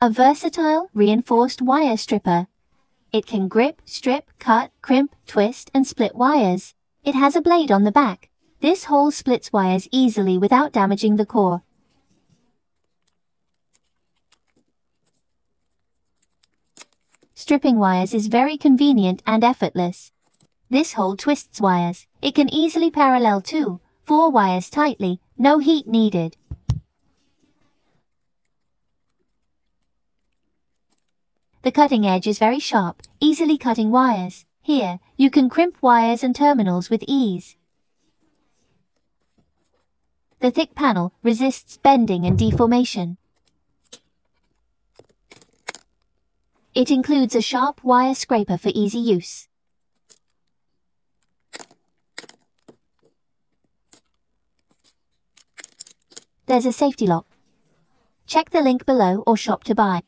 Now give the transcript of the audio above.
A versatile, reinforced wire stripper. It can grip, strip, cut, crimp, twist, and split wires. It has a blade on the back. This hole splits wires easily without damaging the core. Stripping wires is very convenient and effortless. This hole twists wires. It can easily parallel two, four wires tightly, no heat needed. The cutting edge is very sharp, easily cutting wires. Here, you can crimp wires and terminals with ease. The thick panel resists bending and deformation. It includes a sharp wire scraper for easy use. There's a safety lock. Check the link below or shop to buy.